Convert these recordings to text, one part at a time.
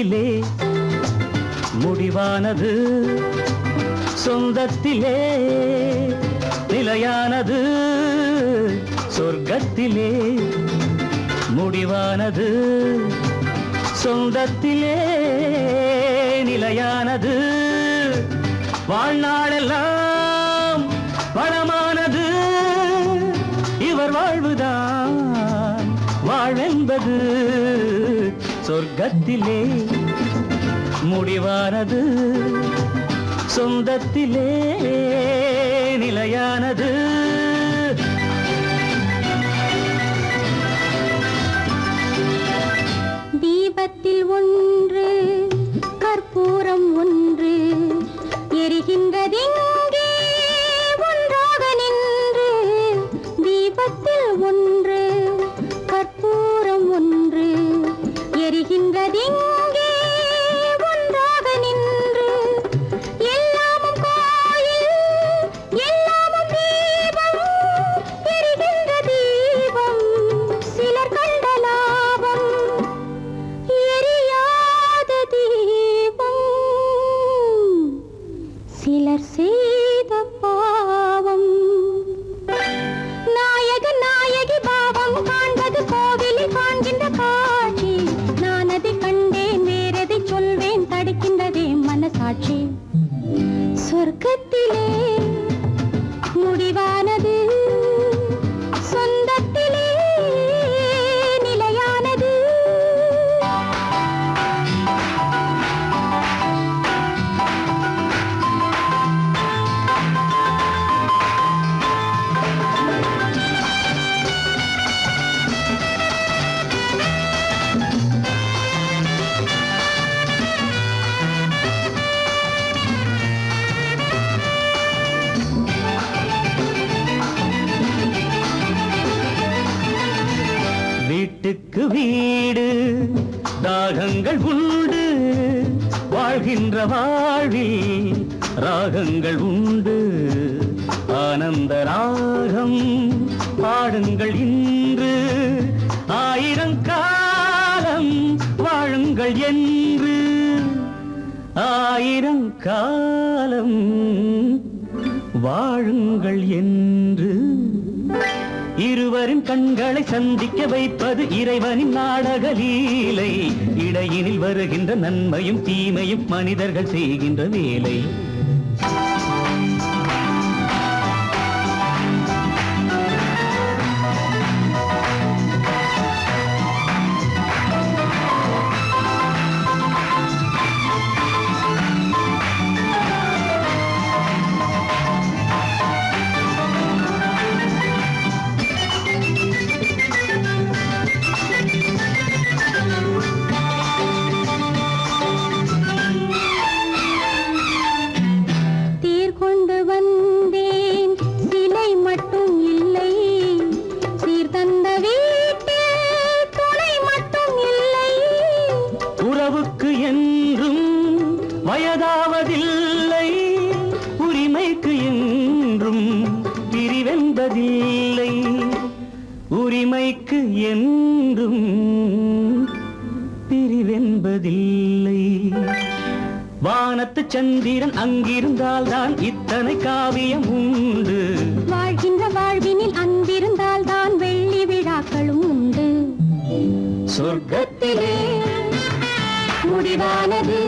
சொந்தத்திலே முடிவானது சொந்தத்திலே நிலையானது சொர்க்கத்திலே முடிவானது சொந்தத்திலே நிலையானது வாழ்நாளெல்லாம் வளமானது இவர் வாழ்வுதான் வாழ்வென்பது சொர்க்கத்திலே. முடிவானது. சொந்தத்திலே நிலையானது. தீபத்தில் ஒன்று கற்பூரம் ஒன்று எரிகின்றதிங்கே? ஒன்றாக நின்று தீபத்தில் ஒன்று ராகங்கள் உண்டு. ஆனந்த ராகம் பாடுங்கள் இன்று. ஆயிரம் காலம் வாழுங்கள் என்று. ஆயிரம் காலம் வாழுங்கள் என்று. இருவரின் கண்களை சந்திக்க வைப்பது இறைவனின் நாடக லீலை. இடையினில் வருகின்ற நன்மையும் தீமையும் மனிதர்கள் செய்கின்ற வேலை. வயதாவதில்லை உரிமைக்கு என்றும் பிரிவென்பதில்லை உரிமைக்கு என்றும் பிரிவென்பதில்லை. வானத்து சந்திரன் அங்கிருந்தால் தான் இத்தனை காவியம் உண்டு. வாழ்கின்ற வாழ்வினில் அன்பிருந்தால் தான் வெள்ளி விழாக்களும் உண்டு. சொர்க்கத்திலே முடிவானது.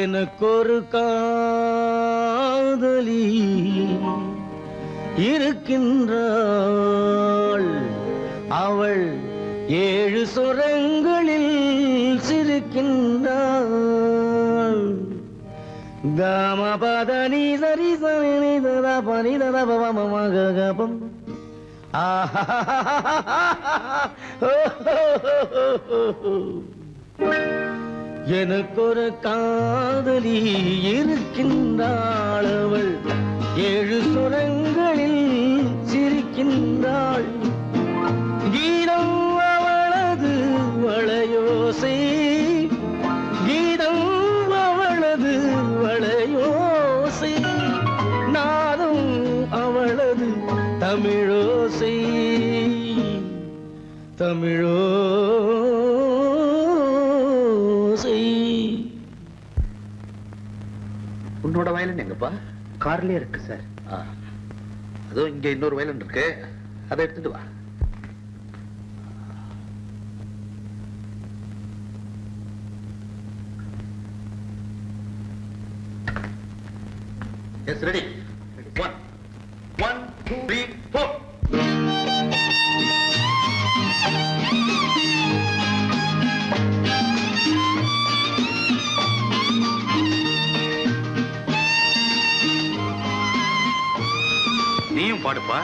எனக்கொரு காதலி இருக்கின்றாள். அவள் ஏழு சுரங்களில் சிரிக்கின்றாள். காமபதனி சரி சரி ததா பனி ததா பவமகபம் எனக்கொரு காதலி இருக்கின்றாள் அவள் ஏழு சுரங்களில் சிரிக்கின்றாள். கீதம் அவளது வளையோசை. கீதம் அவளது வளையோசை. நாதம் அவளது தமிழோசை. தமிழோ கார்லயே இருக்கு சார். ஆ. அதோ இங்க இன்னொரு வயலன் இருக்கு. அதை எடுத்துட்டு வா. எஸ் ரெடி பாடுப்பா.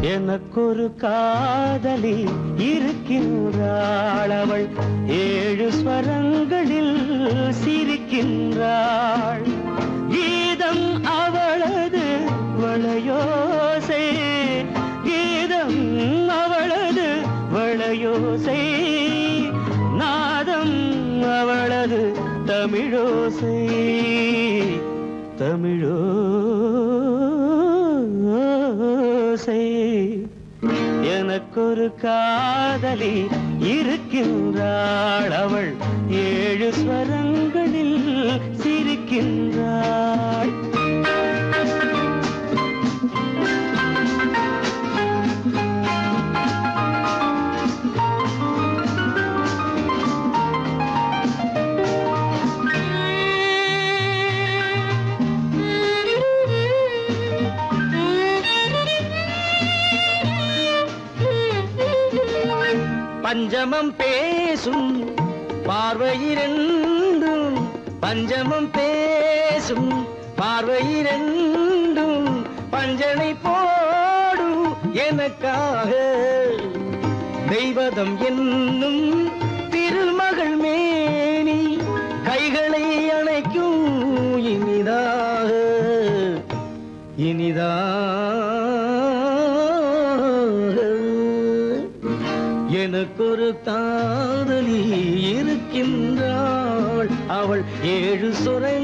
எனக்கொரு காதலி இருக்கின்றாள். அவள் ஏழு ஸ்வரங்களில் சிரிக்கின்றாள். கீதம் அவளது வளையோசை. கீதம் அவளது வளையோசை. நாதம் அவளது தமிழோசை. தமிழோ எனக்கொரு காதலி இருக்கின்றாள். அவள் ஏழு ஸ்வரங்களில் சிரிக்கின்றாள். பஞ்சமம் பேசும் பார்வையிரண்டும் பஞ்சமம் பேசும் பார்வையிரண்டும் பஞ்சனை போடும் எனக்காக. தெய்வதம் என்னும் திருமகள் மேனி கைகளை அணைக்கும் இனிதாக. இனிதாக ஏழு சுரை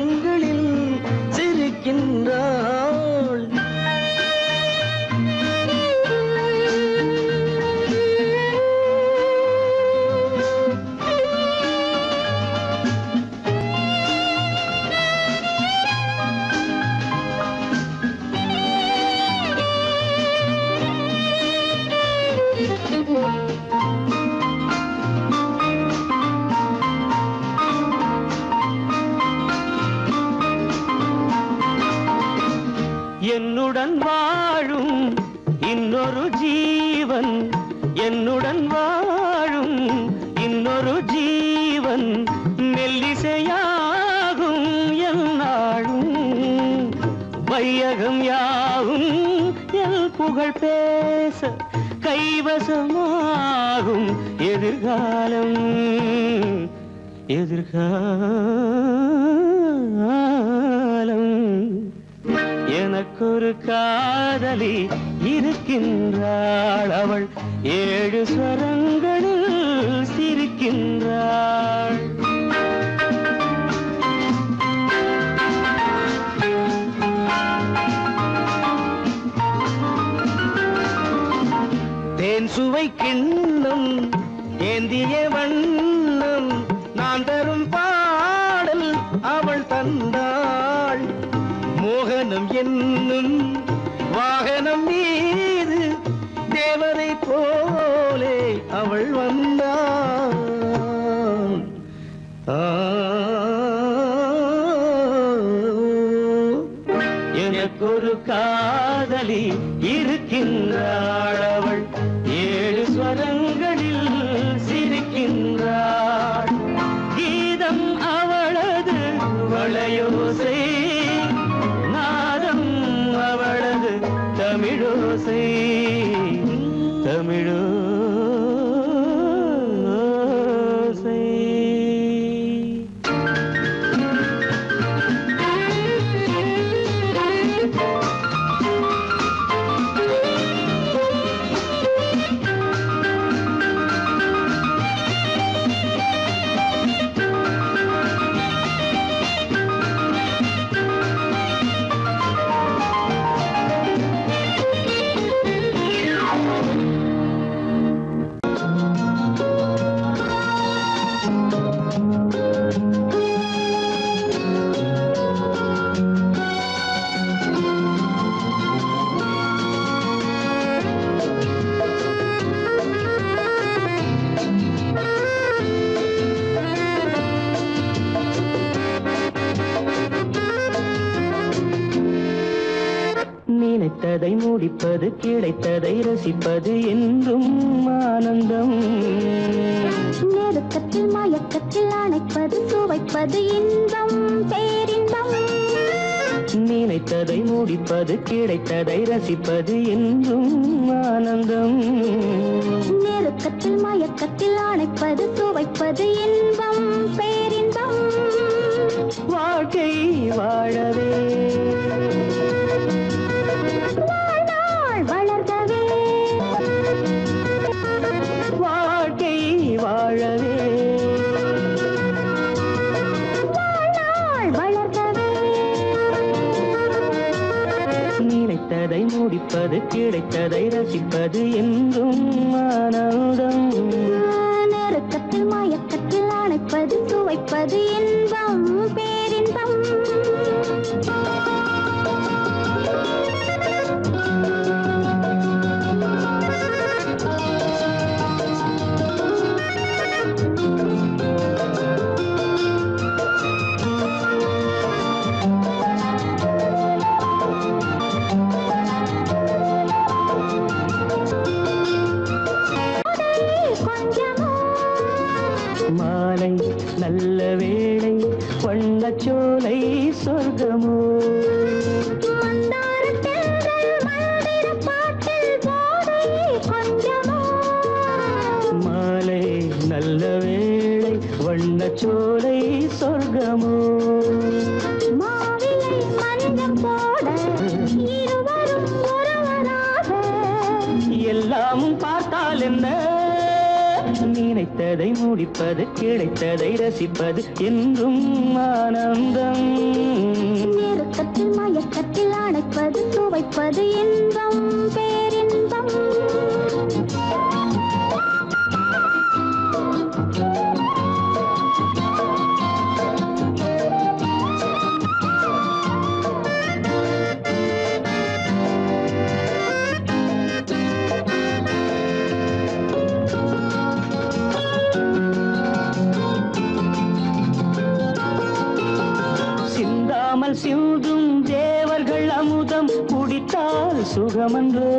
என்னுடன் வாழும் இன்னொரு ஜீவன் என்னுடன் வாழும் இன்னொரு ஜீவன் மெல்லிசையாகும் என்னாலும் வையகம் யாகும் எல் புகழ் பேச கைவசமாகும் எதிர்காலம் எதிர்காலம் எனக்கொரு காதலி இருக்கின்றாள் அவள். ஏழு ஸ்வரங்களில் சிரிக்கின்றாள். தேன் சுவை கிண்ணம் ஏந்திய வண்ணம் தமிழோசை தமிழோ முடிப்பது கிடைத்ததை ரசிப்பது என்றும் ஆனந்தம். நெருக்கத்தில் மயக்கத்தில் அணைப்பது சுவைப்பது இன்பம் பேரின்பம். நினைத்ததை முடிப்பது கிடைத்ததை ரசிப்பது என்றும் ஆனந்தம். நெருக்கத்தில் மயக்கத்தில் அணைப்பது சுவைப்பது இன்பம் பேரின்பம். வாழ்க்கை வாழவே நினைத்ததை கிடைத்ததை ரசிப்பது என்றும் ஆனந்தம் நெருக்கத்தில் மயக்கத்தில் அணைப்பது துவைப்பது இன்பம். முடிப்பது கிடைத்ததை ரசிப்பது என்றும் ஆனந்தம். நேரத்தில் மயக்கத்தில் அணைப்பது துவைப்பது இன்பம் பேர் குடித்தால்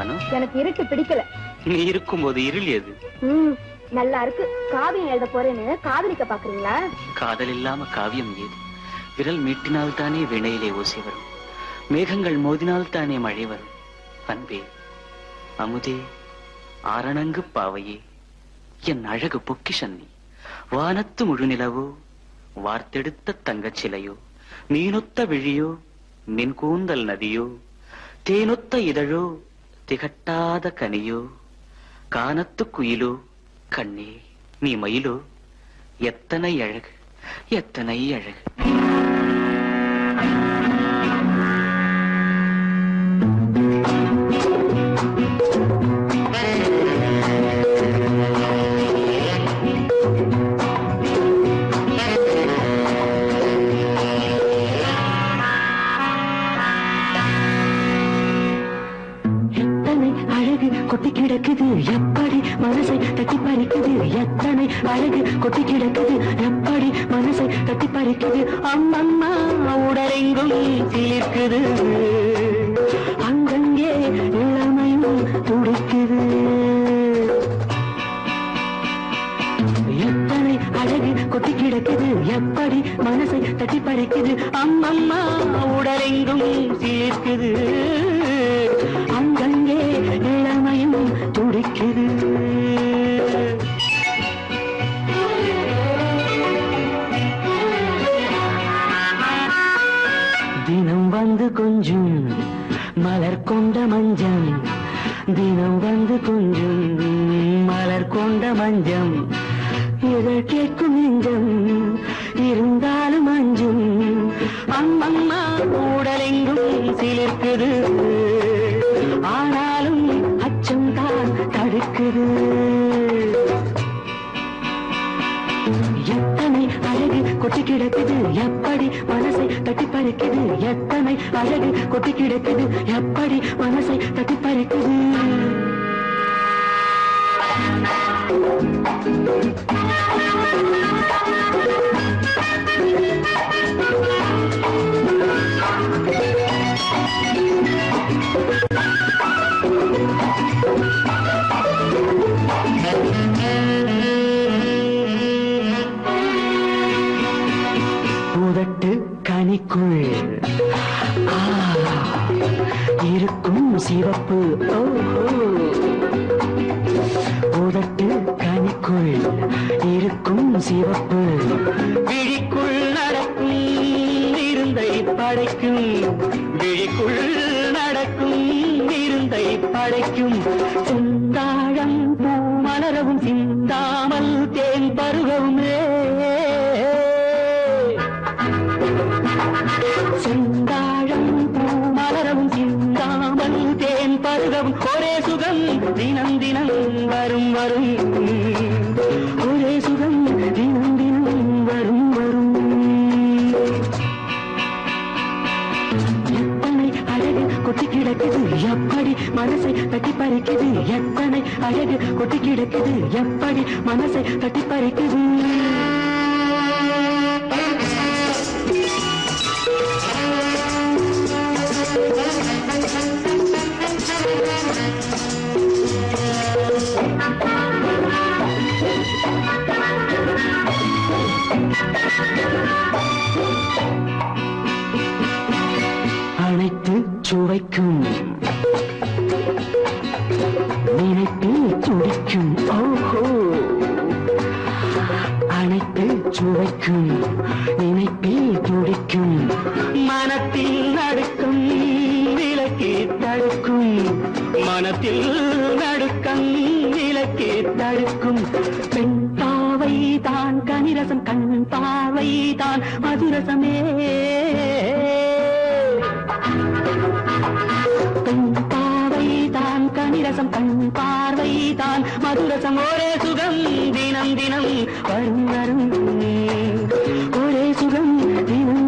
பானு எனக்கு இருட்டு பிடிக்கல. நீ இருக்கும்போது இருள் எது? ம் நல்லா இருக்கு. காவியம் எழுத போறேன்னு காதலிக்க பாக்குறீங்களா? காதல் இல்லாம காவியம் ஏது? விரல் மீட்டினால் தானே வினையிலே ஓசை வரும். மேகங்கள் மோதினால் தானே மழை வரும். அன்பே அமுதே ஆரணங்கு பாவையே. என் அழகு பொக்கிஷன்னி வானத்து முழுநிலவோ வார்த்தெடுத்த தங்கச் சிலையோ நீனொத்த விழியோ நின் கூந்தல் நதியோ தேனொத்த இதழோ திகட்டாத கனியோ? கானத்து குயிலோ? கண்ணே நீ மயிலோ? எத்தனை அழகு எத்தனை அழகு. கொட்டி கிடக்குது. எப்படி மனசை தட்டி பறிக்குது? எத்தனை அழகு கொட்டி கிடக்குது. எப்படி மனசை தட்டி பறிக்குது? அம்மம்மா உடலெங்கும் சீர்க்குது அங்கங்கே இளமையும் துடிக்குது. எத்தனை அழகு கொட்டி கிடக்குது. எப்படி மனசை தட்டி பறிக்குது? அம்மம்மா உடலெங்கும் சீர்க்குது வந்து கொஞ்சம் மலர் கொண்ட மஞ்சம். தினம் வந்து கொஞ்சம் மலர் கொண்ட மஞ்சம். இதழ் கேட்கும் நெஞ்சம் இருந்தாலும் அஞ்சும். அம்மம்மா உடலெங்கும் சிலிர்க்குது. ஆனாலும் அச்சம் தான் தடுக்குது. கொட்டி கிடக்குது எப்படி மனசை தட்டி பறிக்குது எத்தனை அழகு கொட்டி கிடக்குது எப்படி மனசை தட்டி பறிக்குது Thank you. உதட்டு கனிக்குள். இருக்கும் சிவப்பு. ஓஹோ உதட்டு கனிக்குள் இருக்கும் சிவப்பு. விழிக்குள் நடக்கும் இருந்தை படைக்கும். விழிக்குள் நடக்கும் இருந்தை படைக்கும். தினம் தினம் வரும் வரும். ஒரே சுகம் தினம் தினம் வரும் வரும். எத்தனை அழகு கொட்டி கிடக்குது எப்படி மனசை தட்டி பறிக்குது? எத்தனை அழகு கொட்டி கிடக்குது எப்படி மனசை தட்டி பறிக்குது? அனைத்து சுவைக்கும். நினைப்பில் துடிக்கும். ஓஹோ. அனைத்து சுவைக்கும். நினைப்பில் துடிக்கும். மனத்தில் நடுக்கும் விலக்கி தடுக்கும். மனத்தில் நடுக்கம் விலக்கி தடுக்கும். பெண் தான் கனிரசம் கண் பார்வை தான் மதுரசமே. பெண் பாவை தான் கனிரசம் கண் பார்வை தான் மதுரசம் ஒரே சுகம் தினம் தினம். வரும் வரும் ஒரே சுகம் தினம்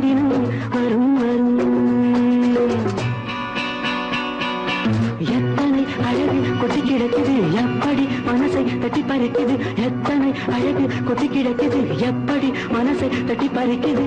மனசை தட்டி பறிக்குது. எத்தனை அழகு கொட்டி கிடக்குது. எப்படி மனசை தட்டி பறிக்குது?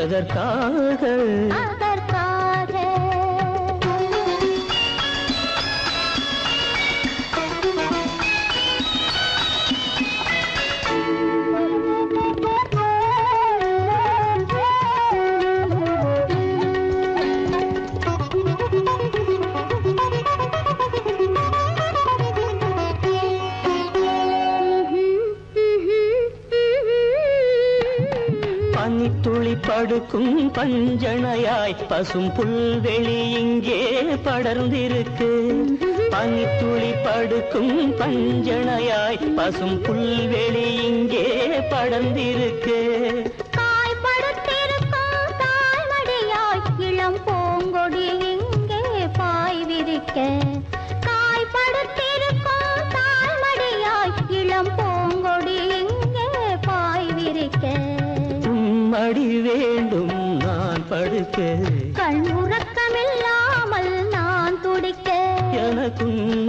எதற்காக அதற்காக படுக்கும் பஞ்சனையாய் பசும் புல்வெளி இங்கே படர்ந்திருக்கு. பனித்துளி படுக்கும் பஞ்சனையாய் பசும் புல்வெளி இங்கே படர்ந்திருக்கு.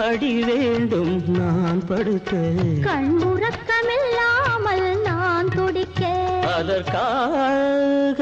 மடி வேண்டும் நான் படுக்க. கண் உறக்கமில்லாமல் நான் துடிக்க. அதற்காக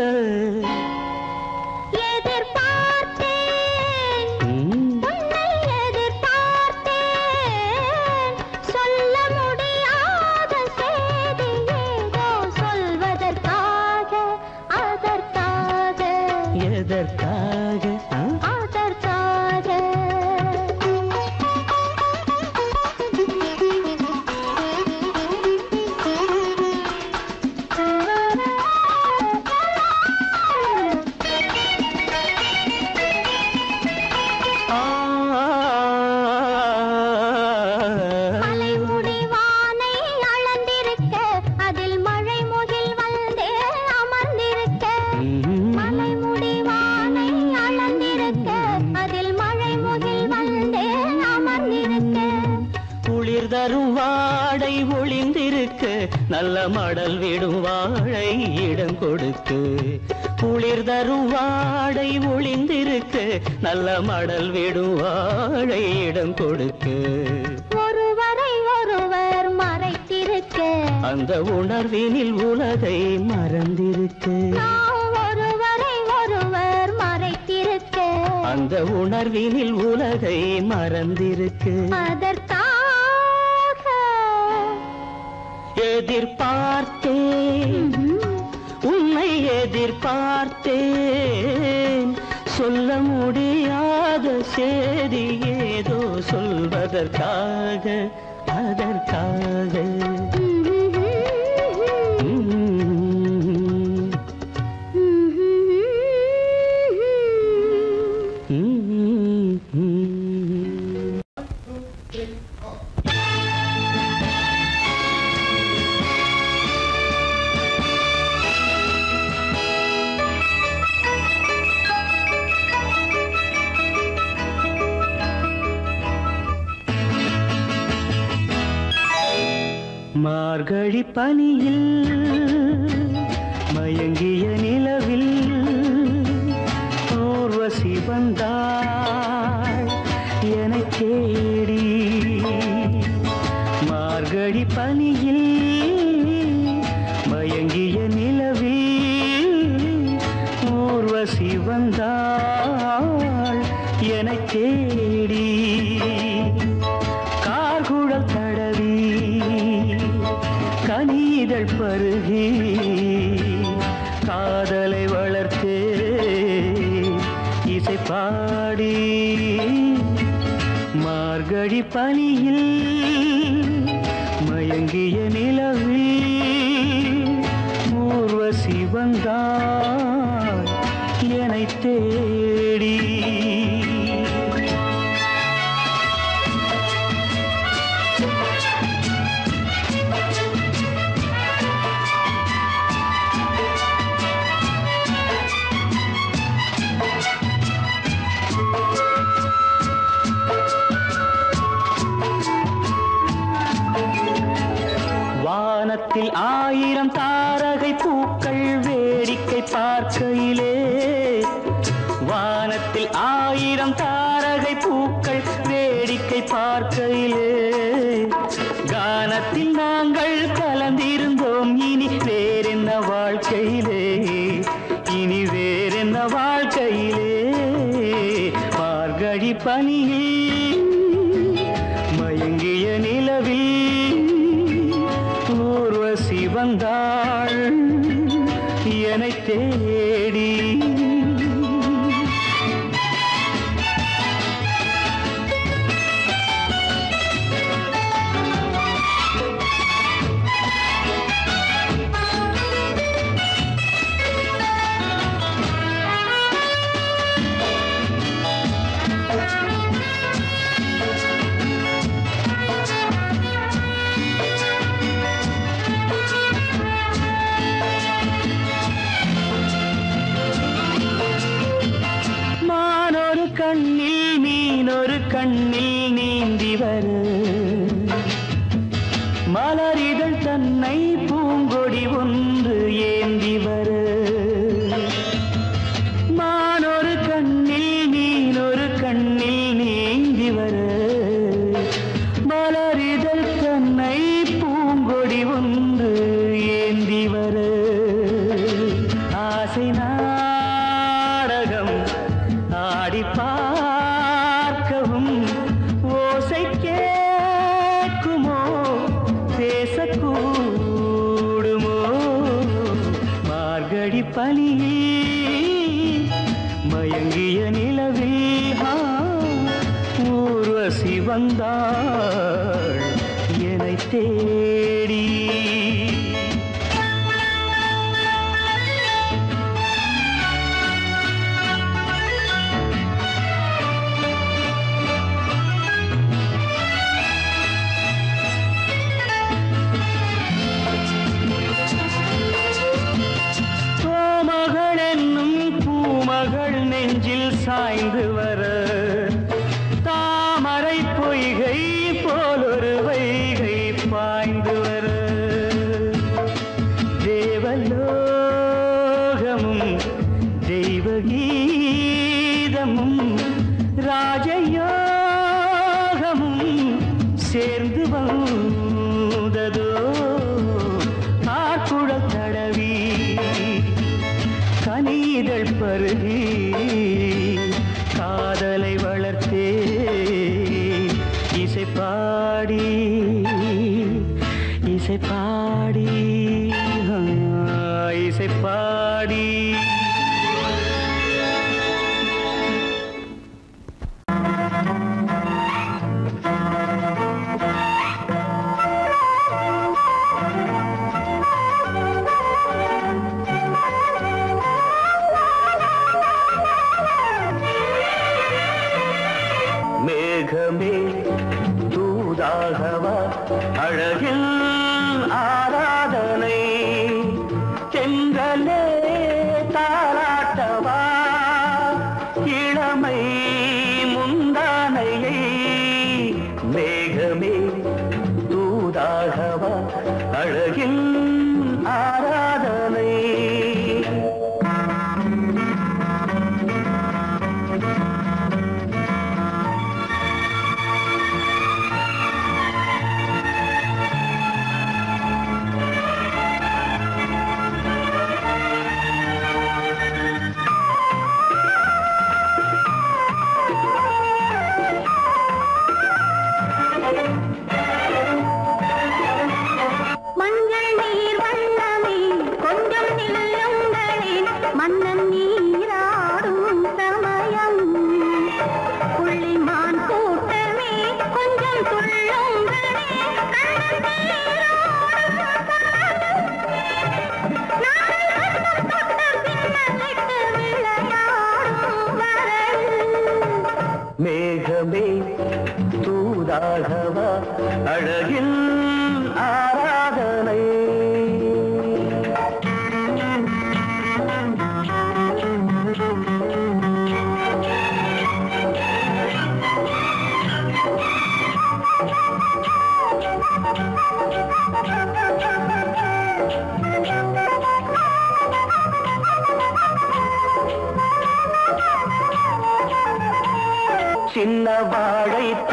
மடல் விடும் வாழை இடம் கொடுக்கு குளிர் தரும் வாடை ஒளிந்திருக்க நல்ல மடல் விடும் வாழை இடம் கொடுக்கு ஒருவரை ஒருவர் மறைத்திருக்க அந்த உணர்வினில் உலகை மறந்திருக்கு. ஒருவரை ஒருவர் மறைத்திருக்க அந்த உணர்வினில் உலகை மறந்திருக்கு. எதிர்பார்த்தேன். உன்னை எதிர்பார்த்தேன். சொல்ல முடியாத செய்தி ஏதோ சொல்வதற்காக அதற்காக. மார்கழி பனியில் ஆயிரம் தாரகை பூக்கள் வேடிக்கை பார்க்கையிலே.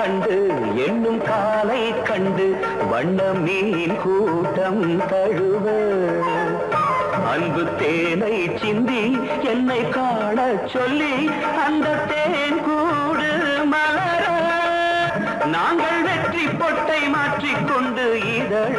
கண்டு என்னும் காலை கண்டு வண்ண மீன் கூட்டம் தழுவ. அன்பு தேனை சிந்தி என்னை காண சொல்லி அந்த தேன் கூடு மலர. நாங்கள் வெற்றி பொட்டை மாற்றிக்கொண்டு இதழ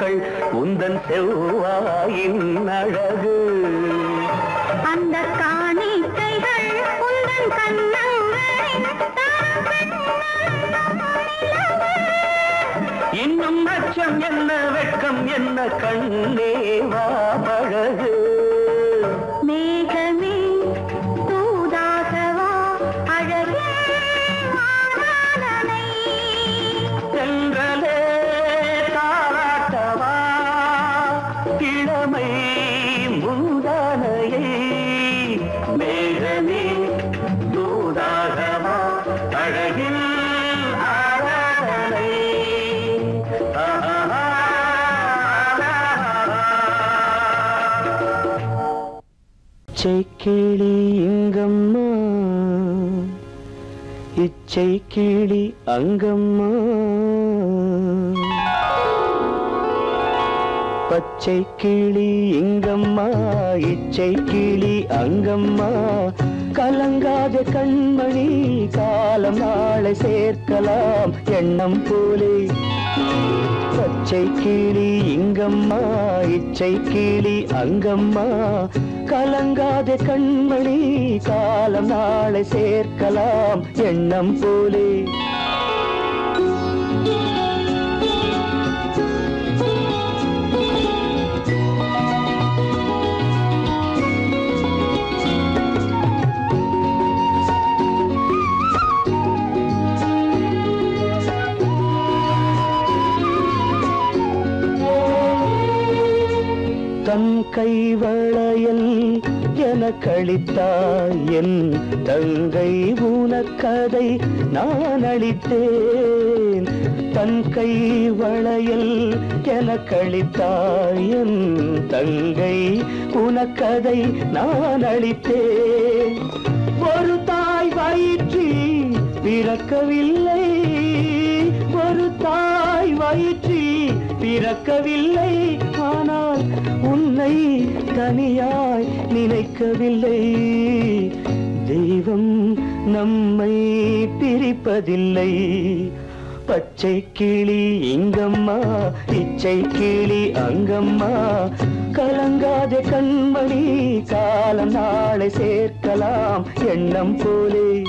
மணிமுத்துக்கள் உந்தன் செவ்வாயின் அழகு. அந்த காணிக்கைகள் உந்தன் இன்னும் அச்சம் என்ன வெட்கம் என்ன கண்ணே வா பழகு. பச்சை கிளி அங்கம்மா. பச்சை கிளி இங்கம்மா இச்சை கிளி அங்கம்மா. கலங்காத கண்மணி காலம் நாளை சேர்க்கலாம் எண்ணம் போலே. பச்சை கிளி இங்கம்மா இச்சை கிளி அங்கம்மா. கலங்காத கண்மணி காலம் நாளை சேர்க்க இருக்கலாம் எண்ணம் போலே. தன் கைவளையல் என கழித்தாய் என் தங்கை உனக்கதை நான் அளித்தேன். தன் கை வளையல் என கழித்தாய் என் தங்கை உனக்கதை நான் அளித்தேன். ஒரு தாய் வயிற்றி பிறக்கவில்லை. ஒரு தாய் வயிற்றி பிறக்கவில்லை. ஆனால் உன்னை தனியாய் நினைக்கவில்லை. தெய்வம் நம்மை பிரிப்பதில்லை. பச்சை கிளி இங்கம்மா இச்சை கிளி அங்கம்மா. கலங்காத கண்மணி காலம் நாளை சேர்க்கலாம் எண்ணம் போலே.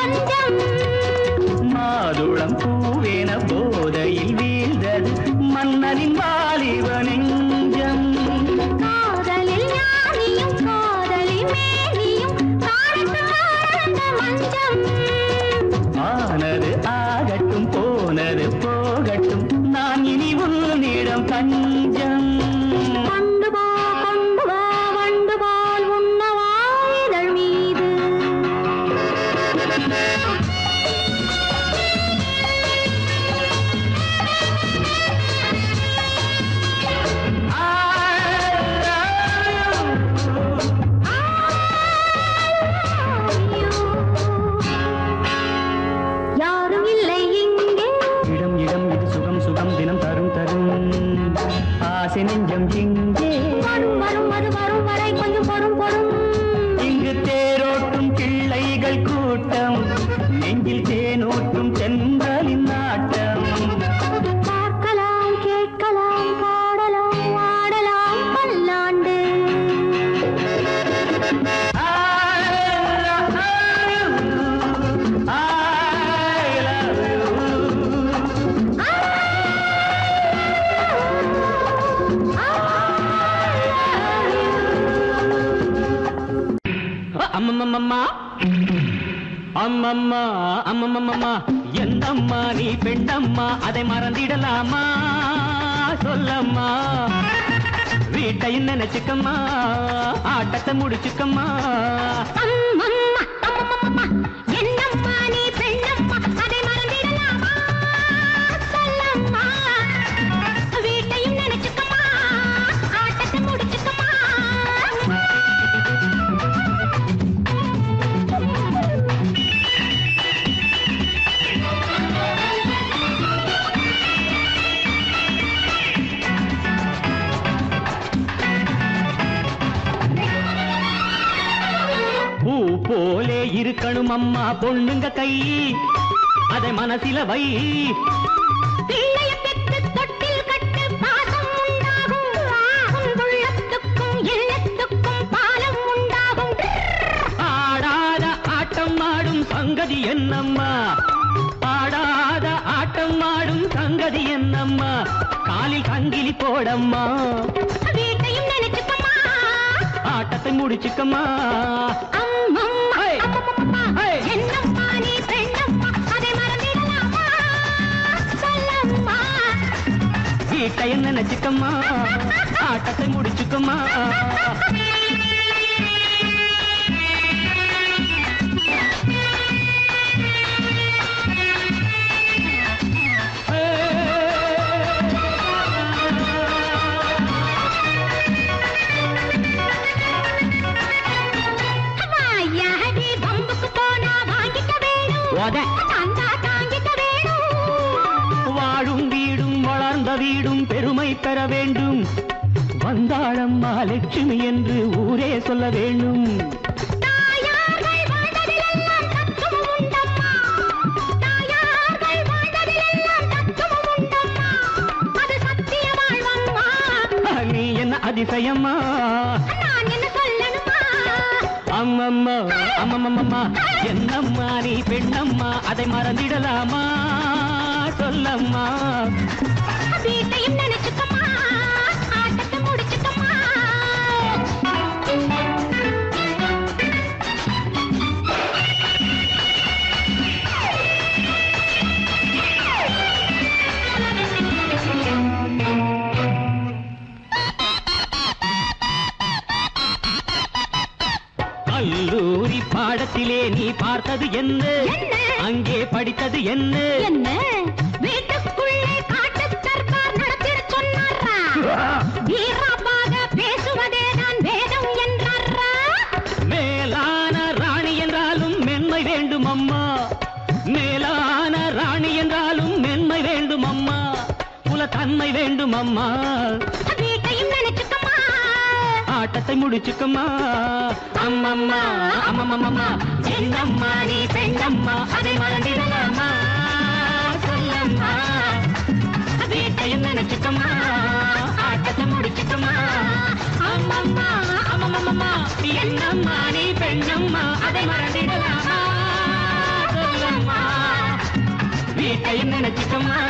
கொஞ்சம் மாதுளம் பூவேன போதையில் வீழ்ந்தது. மன்னனின் வாலிப காதலில் காதலி மேனியும் மஞ்சம். அம்மம்மா அம்மம்மம்மா எந்தம்மா நீ பெண்டம்மா அதை மறந்திடலாமா? சொல்லம்மா. வீட்டையும் நினைச்சுக்கம்மா ஆட்டத்தை முடிச்சுக்கம்மா. அம்மா பொண்ணுங்க கை. அதை மனசில வை. சங்கதி என்னம்மா. பாடாத ஆட்டம் ஆடும் சங்கதி என்னம்மா. காலில் சங்கிலி போடம்மா. வீட்டையும் நினைச்சுக்கம்மா. ஆட்டத்தை முடிச்சுக்கம்மா. வீட்டை என்ன நினைச்சுக்கம்மா ஆட்டத்தை முடிச்சுக்கம்மா வாயாடி பெருமை பெற வேண்டும். வந்தாளம்மா லட்சுமி என்று ஊரே சொல்ல வேண்டும். நீ என்ன அதிசயம்மா? அம்மம்மா அம்மம்மம்மா என்னம்மா நீ பெண்ணம்மா? அதை மறந்திடலாமா? சொல்லம்மா. கல்லூரி பாடத்திலே நீ பார்த்தது என்ன? என்ன? அங்கே படித்தது என்ன? ஆட்டத்தை முடிச்சுக்கம்மா. அம்மம்மா அம்மம்மம்மா என்னம்மா நீ பெண்ணம்மா அதை மறந்திடலாமா? சொல்லம்மா வீட்டையும் நினைச்சுக்கம்மா ஆட்டத்தை முடிச்சுக்கம்மா. அம்மம்மா அம்மம்மம்மா என்னம்மா நீ பெண்ணம்மா அதை மறந்திடலாமா? சொல்லம்மா வீட்டையும் நினைச்சுக்கம்மா.